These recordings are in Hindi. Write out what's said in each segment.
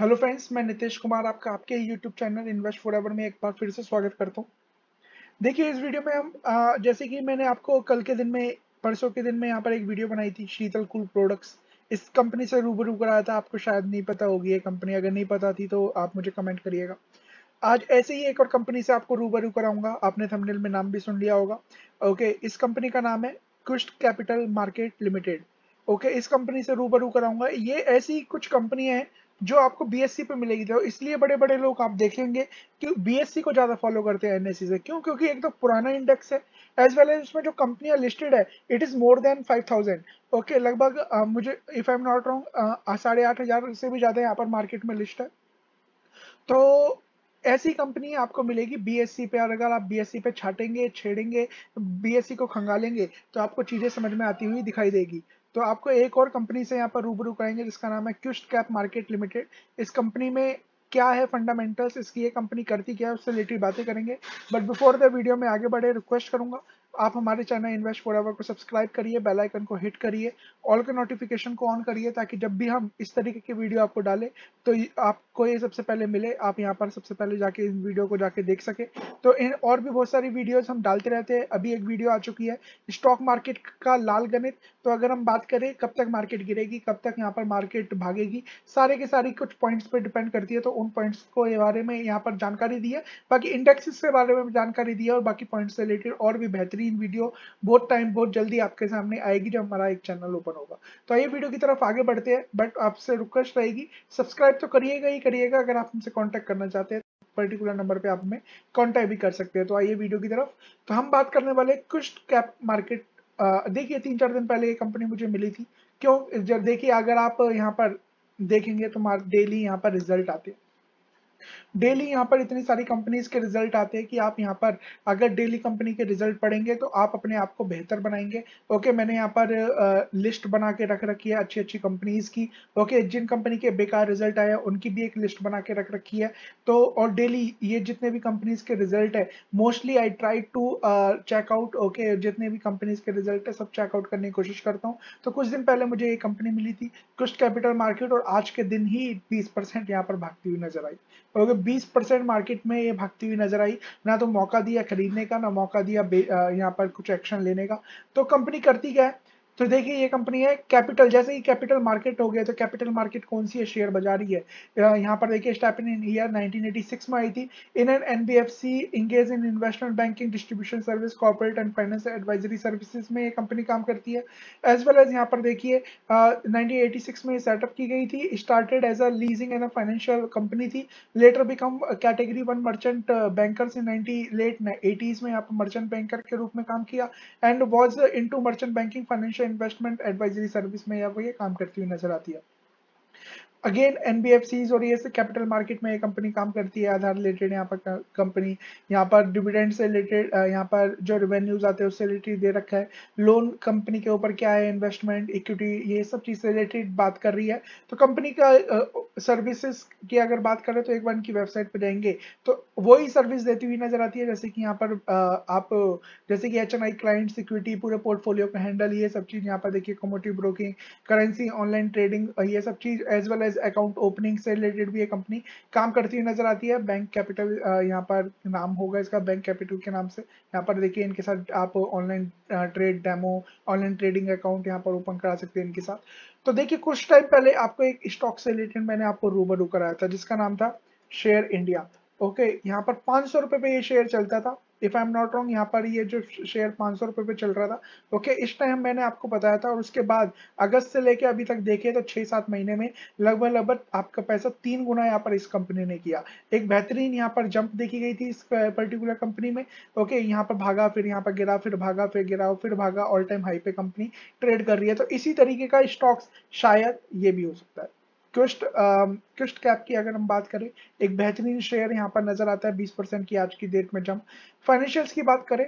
हेलो फ्रेंड्स मैं नितेश कुमार आपका आपके यूट्यूब चैनल इन्वेस्ट फॉर में एक बार फिर से स्वागत करता हूँ। देखिए इस वीडियो में हम आ, जैसे कि मैंने आपको कल के दिन में परसों के दिन में यहाँ पर एक वीडियो बनाई थी शीतल कूल प्रोडक्ट्स इस कंपनी से रूबरू कराया था आपको शायद नहीं पता होगी ये कंपनी अगर नहीं पता थी तो आप मुझे कमेंट करिएगा। आज ऐसे ही एक और कंपनी से आपको रूबरू कराऊँगा आपने थंबनेल में नाम भी सुन लिया होगा। ओके इस कंपनी का नाम है Quest capital market limited okay इस कंपनी से रूबरू कराऊँगा। ये ऐसी कुछ कंपनियाँ हैं जो आपको बीएससी पे मिलेगी तो इसलिए बड़े बड़े लोग आप देखेंगे कि बीएससी को ज़्यादा फॉलो करते हैं एनएससी से। क्यों? क्योंकि एक तो पुराना इंडेक्स है एज वेल एज उसमें जो कंपनियाँ लिस्टेड है it is more than five thousand okay लगभग मुझे if I am not wrong साढ़े आठ हज़ार से भी ज़्यादा यहाँ पर मार्केट में लिस्ट है। तो ऐसी कंपनी आपको मिलेगी बीएससी पे, और अगर आप बीएससी पे छाटेंगे, छेड़ेंगे बीएससी को खंगालेंगे तो आपको चीज़ें समझ में आती हुई दिखाई देगी। तो आपको एक और कंपनी से यहाँ पर रूबरू कराएँगे जिसका नाम है क्यूस्ट कैप मार्केट लिमिटेड इस कंपनी में क्या है फंडामेंटल्स इसकी ये कंपनी करती क्या है? उससे रिलेटेड बातें करेंगे। बट बिफोर द वीडियो में आगे बढ़े रिक्वेस्ट करूँगा आप हमारे चैनल इन्वेस्ट फॉर को सब्सक्राइब करिए, बेल आइकन को हिट करिए, ऑल के नोटिफिकेशन को ऑन करिए ताकि जब भी हम इस तरीके की वीडियो आपको डालें तो आपको ये सबसे पहले मिले। आप यहाँ पर सबसे पहले जाके इस वीडियो को जाके देख सके। तो इन और भी बहुत सारी वीडियोस हम डालते रहते हैं। अभी एक वीडियो आ चुकी है, स्टॉक मार्केट का लाल गणित। तो अगर हम बात करें, कब तक मार्केट गिरेगी, कब तक यहाँ पर मार्केट भागेगी, सारे के सारी कुछ पॉइंट्स पर डिपेंड करती है। तो उन पॉइंट्स को बारे में यहाँ पर जानकारी दी है। बाकी इंडेक्सेस के बारे में जानकारी दी है और बाकी पॉइंट्स रिलेटेड और भी बेहतरीन वीडियो बहुत टाइम बहुत जल्दी आपके सामने आएगी जब हमारा एक चैनल ओपन होगा। तो आइए वीडियो की तरफ़ आगे बढ़ते हैं बट आपसे रिक्वेस्ट रहेगी सब्सक्राइब तो करिएगा ही करिएगा, अगर आप हमसे कॉन्टैक्ट करना चाहते हैं पर्टिकुलर नंबर पे आप हमें कॉन्टैक्ट भी कर सकते हैं। तो आइए वीडियो की तरफ़ तो हम बात करने वाले कुछ कैप मार्केट देखिए तीन चार दिन पहले ये कंपनी मुझे मिली थी, क्यों? जब देखिए अगर आप यहाँ पर देखेंगे तो डेली यहाँ पर रिज़ल्ट आते हैं। डेली यहाँ पर इतनी सारी कंपनीज़ के रिज़ल्ट आते हैं कि आप यहाँ पर अगर डेली कंपनी के रिज़ल्ट पढ़ेंगे तो आप अपने आप को बेहतर बनाएँगे। ओके मैंने यहाँ पर लिस्ट बना के रख रखी है अच्छी अच्छी कंपनीज़ की। ओके जिन कंपनी के बेकार रिज़ल्ट आया, उनकी भी एक लिस्ट बना के रख रखी है। तो और डेली ये जितने भी कंपनीज़ के रिज़ल्ट है mostly I try to check out okay जितने भी कंपनीज़ के रिज़ल्ट है, सब चेकआउट करने की कोशिश करता हूँ। तो कुछ दिन पहले मुझे ये कंपनी मिली थी कुछ कैपिटल मार्केट और आज के दिन ही बीस परसेंट यहाँ पर भागती हुई नज़र आई। ओके बीस परसेंट मार्केट में ये भागती हुई नज़र आई, ना तो मौका दिया खरीदने का, ना मौका दिया यहाँ पर कुछ एक्शन लेने का। तो कंपनी करती क्या है? तो देखिए, ये कंपनी है कैपिटल जैसे ही कैपिटल मार्केट हो गया तो कैपिटल मार्केट कौन सी है? शेयर बाज़ार ही है। यहाँ पर देखिए स्टेप इन ईयर 1986 में आई थी। इन an NBFC engage in investment banking distribution service corporate and finance advisory services में ये कंपनी काम करती है। एज वेल एज यहाँ पर देखिए नाइनटीन में सेटअप की गई थी। Started as a leasing and a financial company थी। Later become category one merchant bankers in ninety late eighties में यहाँ पर मर्चेंट बैंकर के रूप में काम किया। And was in merchant banking financial investment advisory service में या वो ये काम करती हुई नज़र आती है। अगेन एनबीएफसीज और ये कैपिटल मार्केट में ये कंपनी काम करती है, आधार रिलेटेड यहाँ पर कंपनी यहाँ पर डिविडेंड से रिलेटेड यहाँ पर जो रेवेन्यूज आते हैं उससे रिलेटेड दे रखा है। लोन कंपनी के ऊपर क्या है इन्वेस्टमेंट इक्विटी ये सब चीज़ से रिलेटेड बात कर रही है। तो कंपनी का सर्विसेज़ की अगर बात करें तो एक बार इनकी वेबसाइट पर जाएँगे तो वही सर्विस देती हुई नज़र आती है। जैसे कि यहाँ पर आप, जैसे कि H N I client security पूरे पोर्टफोलियो का हैंडल ये सब चीज़ यहाँ पर देखिए commodity broking currency online trading ये सब चीज़ as well as account opening से रिलेटेड भी ये कंपनी काम करती हुई नज़र आती है। बैंक कैपिटल यहाँ पर नाम होगा इसका बैंक कैपिटल के नाम से। यहाँ पर देखिए इनके साथ आप online trade demo online trading account यहाँ पर ओपन करा सकते हैं इनके साथ। तो देखिए कुछ टाइम पहले आपको एक स्टॉक से रिलेटेड मैंने आपको रूबरू कराया था, जिसका नाम था शेयर इंडिया ओके यहाँ पर पाँच सौ रुपए पे ये शेयर चलता था। If I am not wrong यहाँ पर ये जो शेयर पाँच सौ रुपए पे चल रहा था। ओके इस टाइम मैंने आपको बताया था, और उसके बाद अगस्त से लेके अभी तक देखे तो छह सात महीने में लगभग लगभग आपका पैसा तीन गुना यहाँ पर इस कंपनी ने किया। एक बेहतरीन यहाँ पर जंप देखी गई थी इस पर्टिकुलर कंपनी में। ओके यहाँ पर भागा, फिर यहाँ पर गिरा, फिर भागा, फिर गिरा फिर भागा ऑल टाइम हाई पे कंपनी ट्रेड कर रही है। तो इसी तरीके का स्टॉक्स शायद ये भी हो सकता है। क्विस्ट क्विस्ट कैप की अगर हम बात करें, एक बेहतरीन शेयर यहाँ पर नज़र आता है 20 परसेंट की आज की डेट में जम फाइनेंशियल्स की बात करें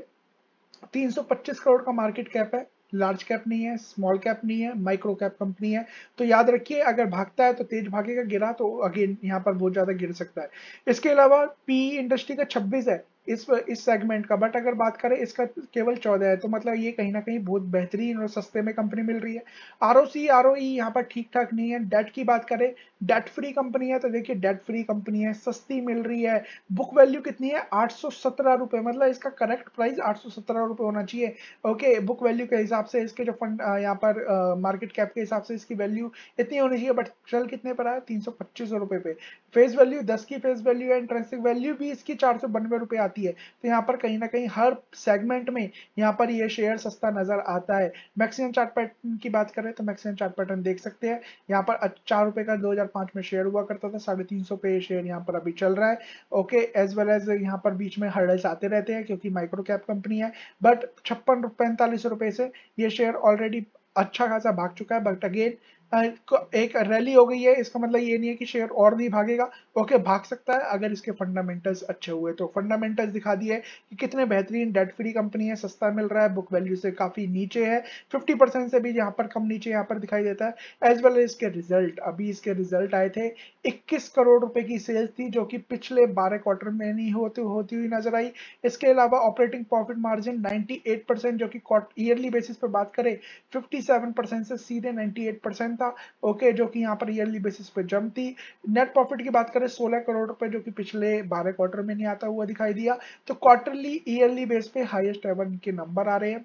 325 करोड़ का मार्केट कैप है। लार्ज कैप नहीं है स्मॉल कैप नहीं है माइक्रो कैप कंपनी है। तो याद रखिए, अगर भागता है तो तेज भागेगा, गिरा तो अगेन यहाँ पर बहुत ज़्यादा गिर सकता है। इसके अलावा पी इंडस्ट्री का 26 है। इस इस सेगमेंट का। बट अगर बात करें इसका केवल चौदह है तो मतलब ये कहीं ना कहीं बहुत बेहतरीन और सस्ते में कंपनी मिल रही है। R O C R O ई यहाँ पर ठीक ठाक नहीं है। डेट की बात करें डेट फ्री कंपनी है तो देखिए डेट फ्री कंपनी है, सस्ती मिल रही है। बुक वैल्यू कितनी है? आठ सौ सत्रह रुपए। मतलब इसका करेक्ट प्राइस आठ सौ सत्रह रुपए होना चाहिए। ओके बुक वैल्यू के हिसाब से इसके जो फंड यहाँ पर मार्केट कैप के हिसाब से इसकी वैल्यू इतनी होनी चाहिए। बट चल कितने पर आया? तीन सौ पच्चीस रुपए पे। फेस वैल्यू दस की फेस वैल्यू है इंटरेंसिक वैल्यू भी इसकी चार सौ बानवे रुपए आती है। तो यहाँ पर कहीं ना कहीं हर सेगमेंट में यहाँ पर ये शेयर सस्ता नज़र आता है। मैक्सिमम चार्ट पैटर्न की बात करें तो मैक्सिमम चार्ट पैटर्न देख सकते हैं। यहाँ पर चार रुपए का 2005 में शेयर हुआ करता था। साढ़े तीन सौ पे शेयर यहाँ पर अभी चल रहा है। ओके एज वेल एज यहाँ पर बीच में हर्डल्स आते रहते हैं क्योंकि माइक्रो कैप कंपनी है। बट छप्पन पैंतालीस रुपए से ये शेयर ऑलरेडी अच्छा खासा भाग चुका है। बट अगेन एक रैली हो गई है, इसका मतलब ये नहीं है कि शेयर और नहीं भागेगा। ओके भाग सकता है अगर इसके फंडामेंटल्स अच्छे हुए। तो फंडामेंटल्स दिखा दिए कि कितने बेहतरीन डेट फ्री कंपनी है, सस्ता मिल रहा है बुक वैल्यू से काफ़ी नीचे है। 50 परसेंट से भी यहाँ पर कम नीचे यहाँ पर दिखाई देता है। एज वेल एज इसके रिज़ल्ट अभी इसके रिज़ल्ट आए थे। 21 करोड़ रुपए की सेल्स थी, जो कि पिछले 12 क्वार्टर में नहीं होती होती हुई नज़र आई। इसके अलावा ऑपरेटिंग प्रॉफिट मार्जिन 98 परसेंट जो कि ईयरली बेसिस पर बात करें 57 परसेंट से सीधे 98 परसेंट था। ओके जो कि यहाँ पर ईयरली बेसिस पे जम थी। नेट प्रॉफिट की बात करें 16 करोड़ रुपए जो कि पिछले 12 क्वार्टर में नहीं आता हुआ दिखाई दिया। तो क्वार्टरली ईयरली बेस पे हाईएस्ट एवर इनके नंबर आ रहे हैं।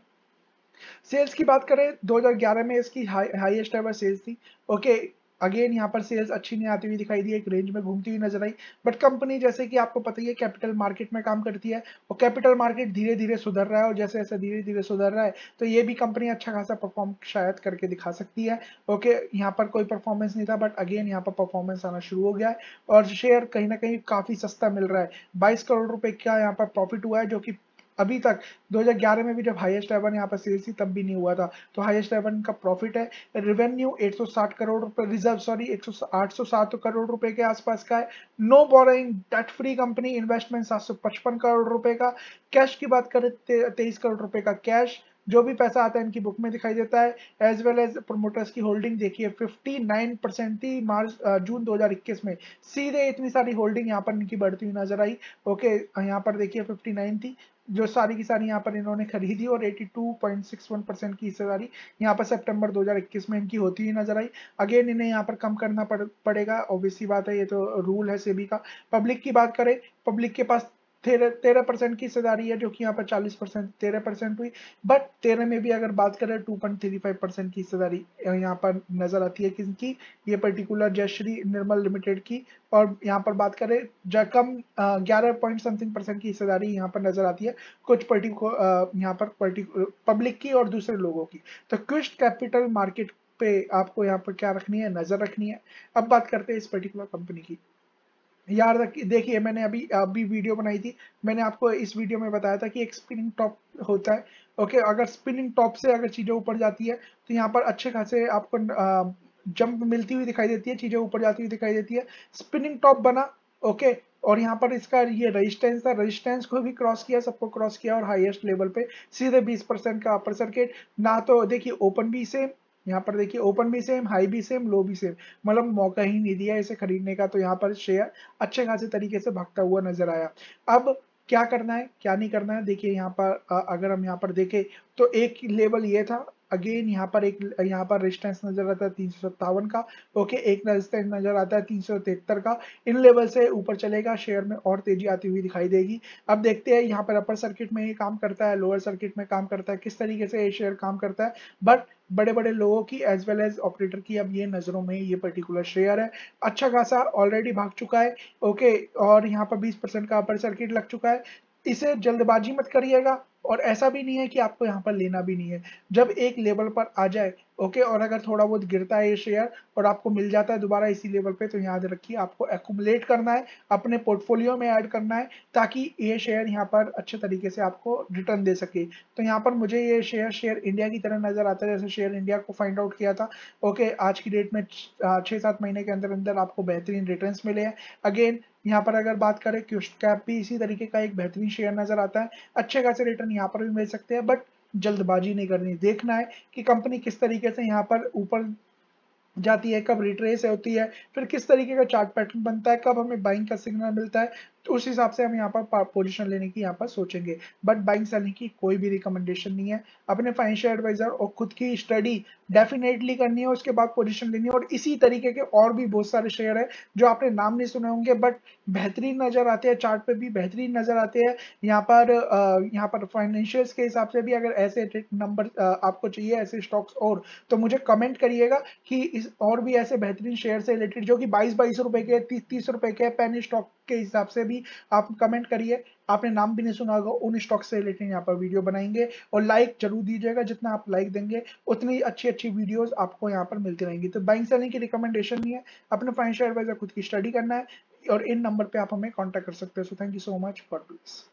सेल्स की बात करें 2011 में इसकी हाईएस्ट एवर सेल्स थी। ओके अगेन यहाँ पर सेल्स अच्छी नहीं आती हुई दिखाई दी, एक रेंज में घूमती हुई नज़र आई। बट कंपनी जैसे कि आपको पता ही है कैपिटल मार्केट में काम करती है और कैपिटल मार्केट धीरे धीरे सुधर रहा है और जैसे जैसे धीरे धीरे सुधर रहा है तो ये भी कंपनी अच्छा खासा परफॉर्म शायद करके दिखा सकती है। ओके यहाँ पर कोई परफॉर्मेंस नहीं था बट अगेन यहाँ पर परफॉर्मेंस आना शुरू हो गया है और शेयर कहीं ना कहीं काफ़ी सस्ता मिल रहा है। बाईस करोड़ रुपए का यहाँ पर प्रॉफिट हुआ है, जो कि अभी तक 2011 में भी जब हाईएस्ट एवन यहाँ पर सेल्स थी, तब भी नहीं हुआ था। तो हाईएस्ट एवन का प्रॉफिट है रेवेन्यू 860 करोड़ रुपए रिज़र्व सॉरी 807 करोड़ रुपए के आसपास का है। No borrowing debt free company investment 755 crore रुपए का। कैश की बात करें तेईस करोड़ रुपए का कैश जो भी पैसा आता है इनकी बुक में दिखाई देता है। एज वेल एज प्रोमोटर्स की होल्डिंग देखिए 59 परसेंट थी मार्च जून 2021 में। सीधे इतनी सारी होल्डिंग यहाँ पर इनकी बढ़ती हुई नज़र आई। ओके यहाँ पर देखिए 59 थी। जो सारी की सारी यहाँ पर इन्होंने खरीदी और 82.61 परसेंट की हिस्सेदारी यहाँ पर सितंबर 2021 में इनकी होती हुई नज़र आई। अगेन इन्हें यहाँ पर कम करना पड़, पड़ेगा। ऑब्वियसली बात है ये तो रूल है सेबी का। पब्लिक की बात करें पब्लिक के पास तेरह परसेंट की हिस्सेदारी है, जो कि यहाँ पर चालीस परसेंट, तेरह परसेंट हुई। बट तेरह में भी अगर बात करें two point three five percent की हिस्सेदारी यहाँ पर नज़र आती है किसकी? ये पर्टिकुलर जयश्री निर्मल लिमिटेड की। और यहाँ पर बात करें कम ग्यारह पॉइंट समथिंग परसेंट की हिस्सेदारी यहाँ पर नज़र आती है। कुछ पर्टिकुलर यहाँ पर पब्लिक की और दूसरे लोगों की। तो क्विस्ट कैपिटल मार्केट पे आपको यहाँ पर क्या रखनी है? नज़र रखनी है। अब बात करते हैं इस पर्टिकुलर कंपनी की। यार देखिए, मैंने अभी अभी वीडियो बनाई थी। मैंने आपको इस वीडियो में बताया था कि एक स्पिनिंग टॉप होता है ओके अगर स्पिनिंग टॉप से अगर चीज़ें ऊपर जाती है तो यहाँ पर अच्छे खासे आपको जंप मिलती हुई दिखाई देती है, चीज़ें ऊपर जाती हुई दिखाई देती है। स्पिनिंग टॉप बना ओके और यहाँ पर इसका ये रजिस्टेंस था रजिस्टेंस को भी क्रॉस किया, सबको क्रॉस किया और हाईएस्ट लेवल पे, सीधे 20 परसेंट का अपर सर्किट ना तो देखिए ओपन भी सेम यहाँ पर देखिए ओपन भी सेम हाई भी सेम लो भी सेम मतलब मौका ही नहीं दिया इसे खरीदने का तो यहाँ पर शेयर अच्छे खासे तरीके से भागता हुआ नज़र आया. अब क्या करना है, क्या नहीं करना है? देखिए यहाँ पर अगर हम यहाँ पर देखें तो एक लेवल ये था अगेन यहाँ पर एक, यहाँ पर रेजिस्टेंस नज़र आता है तीन सौ सत्तावन का। ओके एक रेजिस्टेंस नज़र आता है तीन सौ तिहत्तर का। इन लेवल से ऊपर चलेगा शेयर में और तेज़ी आती हुई दिखाई देगी। अब देखते हैं, यहाँ पर अपर सर्किट में ये काम करता है लोअर सर्किट में काम करता है। किस तरीके से ये शेयर काम करता है? बट बड़े बड़े लोगों की एज वेल एज ऑपरेटर की अब ये नज़रों में ये पर्टिकुलर शेयर है। अच्छा खासा ऑलरेडी भाग चुका है। ओके और यहाँ पर 20 परसेंट का अपर सर्किट लग चुका है। इसे जल्दबाजी मत करिएगा। और ऐसा भी नहीं है कि आपको यहाँ पर लेना भी नहीं है। जब एक लेवल पर आ जाए, ओके, और अगर थोड़ा बहुत गिरता है ये शेयर और आपको मिल जाता है दोबारा इसी लेवल पे तो याद रखिए आपको एकुमुलेट करना है, अपने पोर्टफोलियो में ऐड करना है, ताकि ये शेयर यहाँ पर अच्छे तरीके से आपको रिटर्न दे सके। तो यहाँ पर मुझे ये शेयर शेयर इंडिया की तरह नज़र आता है, जैसे शेयर इंडिया को फाइंड आउट किया था। ओके, आज की डेट में, छः, सात महीने के अंदर अंदर आपको बेहतरीन रिटर्न मिले हैं। अगेन यहाँ पर अगर बात करें क्यूस्ट कैप भी इसी तरीके का एक बेहतरीन शेयर नज़र आता है। अच्छे खासे रिटर्न यहाँ पर भी मिल सकते हैं बट जल्दबाजी नहीं करनी। देखना है कि कंपनी किस तरीके से यहाँ पर ऊपर जाती है, कब रिट्रेस होती है, फिर किस तरीके का चार्ट पैटर्न बनता है, कब हमें बाइंग का सिग्नल मिलता है। तो उस हिसाब से हम यहाँ पर पोजीशन लेने की यहाँ पर सोचेंगे। बट बाइंग सेलिंग की कोई भी रिकमेंडेशन नहीं है। अपने फाइनेंशियल एडवाइजर और खुद की स्टडी डेफिनेटली करनी है, उसके बाद पोजीशन लेनी है। और इसी तरीके के और भी बहुत सारे शेयर है, जो आपने नाम नहीं सुने होंगे बट बेहतरीन नज़र आते हैं चार्ट पे भी बेहतरीन नज़र आते हैं। यहाँ पर यहाँ पर फाइनेंशियल्स के हिसाब से भी अगर ऐसे नंबर आपको चाहिए, ऐसे स्टॉक्स और तो मुझे कमेंट करिएगा कि इस और भी ऐसे बेहतरीन शेयर से रिलेटेड जो कि बाईस बाईस रुपए के, तीस तीस रुपए के पेन स्टॉक के हिसाब से भी आप कमेंट करिए। आपने नाम भी नहीं सुना होगा, उन स्टॉक से रिलेटेड यहाँ पर वीडियो बनाएँगे। और लाइक ज़रूर दीजिएगा, जितना आप लाइक देंगे, उतनी अच्छी अच्छी वीडियोस आपको यहाँ पर मिलती रहेंगी। तो बाइंग सेलिंग की रिकमेंडेशन नहीं है, अपने फाइनेंशियल एडवाइजर खुद की स्टडी करना है, और इन नंबर पर आप हमें कॉन्टैक्ट कर सकते हैं। So thank you so much for this